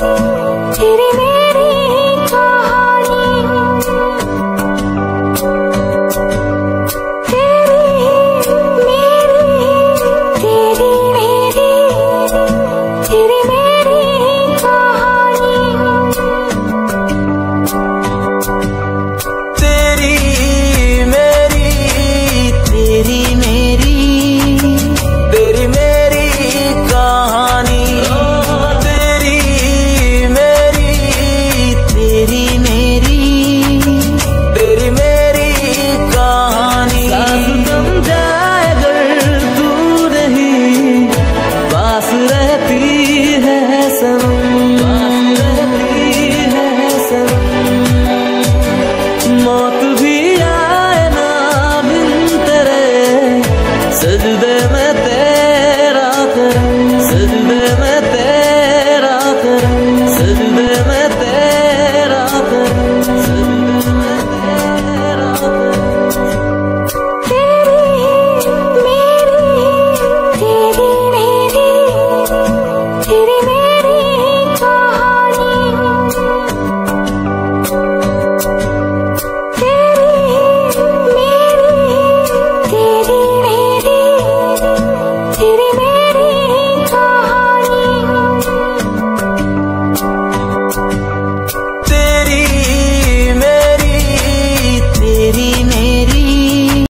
तेरे में